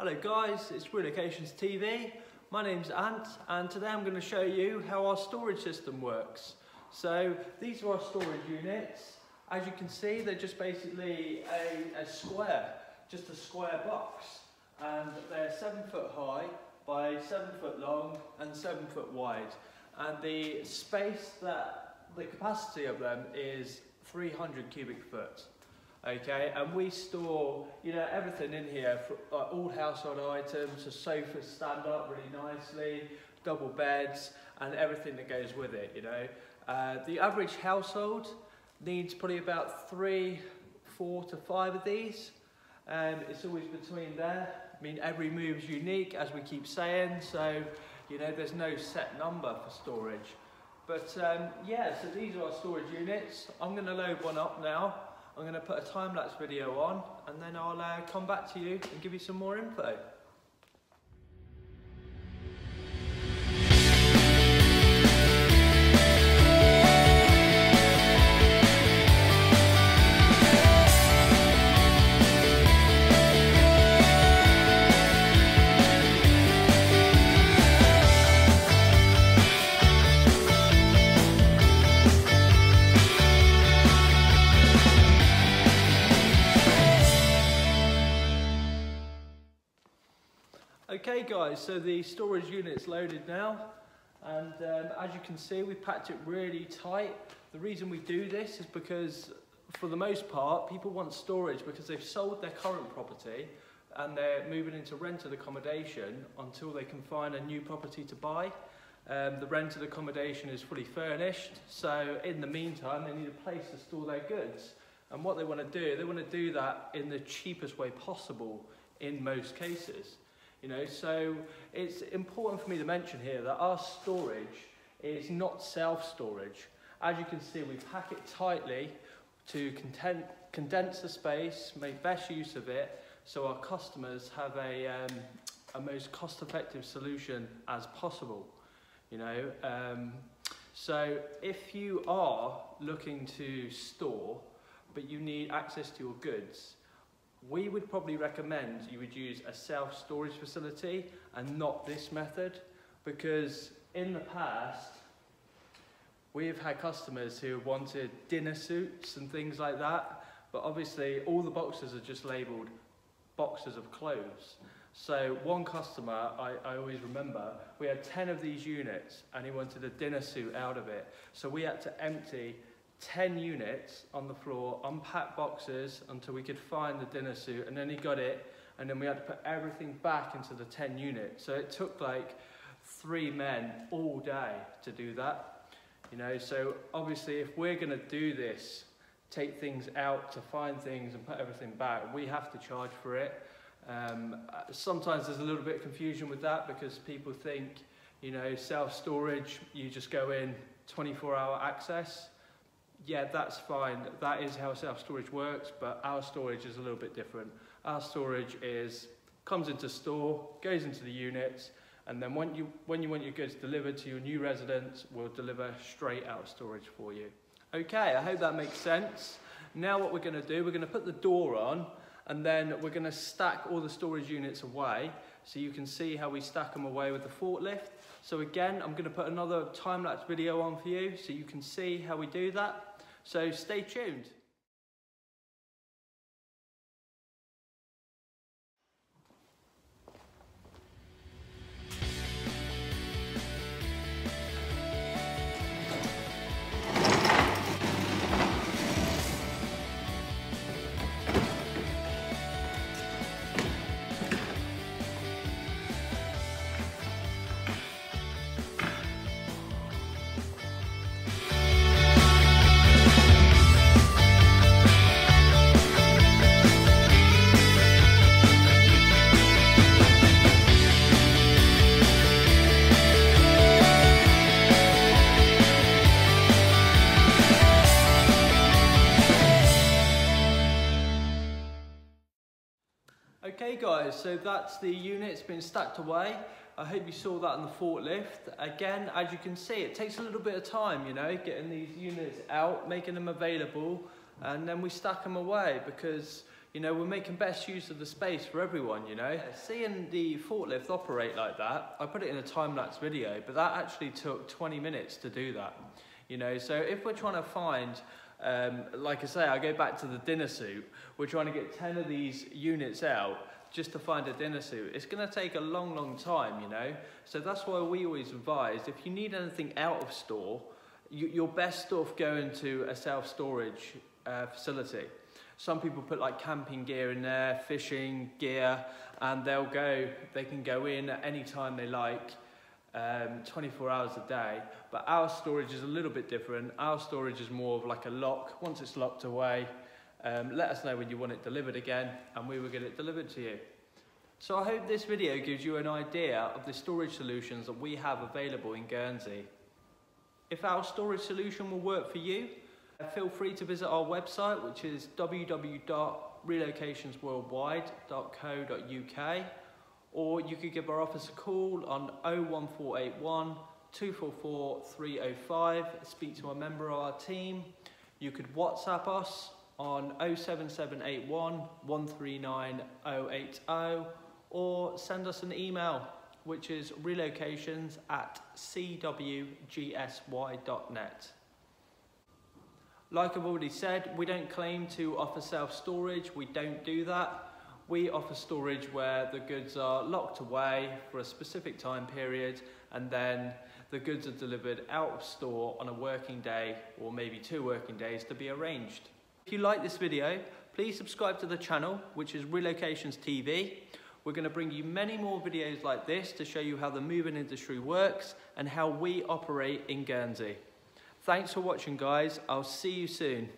Hello guys, it's Relocations TV. My name's Ant and today I'm going to show you how our storage system works. So these are our storage units. As you can see they're just basically a, a square, just a square box and they're 7 foot high by 7 foot long and 7 foot wide and the space that the capacity of them is 300 cubic foot okay? And we store you know everything in here for, uh, all household items the sofas stand up really nicely double beds and everything that goes with it you know? Uh, the average household needs probably about three four to five of these. Um, it's always between there. I mean every move is unique as we keep saying so you know there's no set number for storage. But um, yeah so these are our storage units. I'm going to load one up now I'm going to put a time-lapse video on and then I'll uh, come back to you and give you some more info. Okay guys, so the storage unit's loaded now and um, as you can see we packed it really tight. The reason we do this is because for the most part people want storage because they've sold their current property and they're moving into rented accommodation until they can find a new property to buy. Um, the rented accommodation is fully furnished so in the meantime they need a place to store their goods and what they want to do, they want to do that in the cheapest way possible in most cases. You know, so it's important for me to mention here that our storage is not self-storage. As you can see, we pack it tightly to content, condense the space, make best use of it, so our customers have a, um, a most cost-effective solution as possible. You know, um, so if you are looking to store, but you need access to your goods, we would probably recommend you would use a self-storage facility and not this method because in the past we've had customers who wanted dinner suits and things like that but obviously all the boxes are just labelled boxes of clothes so one customer, I, I always remember, we had 10 of these units and he wanted a dinner suit out of it. So we had to empty 10 units on the floor, unpack boxes until we could find the dinner suit, and then he got it, and then we had to put everything back into the 10 units. So it took like three men all day to do that. You know, so obviously if we're to do this, take things out to find things and put everything back, we have to charge for it. Um, sometimes there's a little bit of confusion with that because people think, you know, self-storage, you just go in 24 hour access yeah, that's fine. That is how self-storage works, but our storage is a little bit different. Our storage is comes into store, goes into the units, and then when you, when you want your goods delivered to your new residence, we'll deliver straight out of storage for you. Okay, I hope that makes sense. Now what we're going to do, we're going to put the door on, and then we're going to stack all the storage units away, so you can see how we stack them away with the forklift. So again, I'm going to put another time-lapse video on for you, so you can see how we do that. So stay tuned. Guys, so that's the unit, it's been stacked away. I hope you saw that in the forklift. Again, as you can see, it takes a little bit of time, you know, getting these units out, making them available, and then we stack them away because, you know, we're making best use of the space for everyone, you know. Seeing the forklift operate like that, I put it in a time-lapse video, but that actually took 20 minutes to do that, you know. So if we're trying to find, um, like I say, I go back to the dinner suit, we're trying to get 10 of these units out just to find a dinner suit. It's gonna take a long, long time, you know. So that's why we always advise, if you need anything out of store, you're best off going to a self-storage uh, facility. Some people put like camping gear in there, fishing gear, and they'll go, they can go in at any time they like, um, 24 hours a day. But our storage is a little bit different. Our storage is more of like a lock. Once it's locked away, um, let us know when you want it delivered again, and we will get it delivered to you. So I hope this video gives you an idea of the storage solutions that we have available in Guernsey. If our storage solution will work for you, Feel free to visit our website, which is www.relocationsworldwide.co.uk, or you could give our office a call on 01481 244 305, speak to a member of our team. You could WhatsApp us on 07781 139 080, or send us an email, which is relocations at cwgsy.net. Like I've already said, we don't claim to offer self-storage, we don't do that. We offer storage where the goods are locked away for a specific time period and then the goods are delivered out of store on a working day or maybe two working days to be arranged. If you like this video, please subscribe to the channel, which is Relocations TV. We're going to bring you many more videos like this to show you how the moving industry works and how we operate in Guernsey. Thanks for watching guys. I'll see you soon.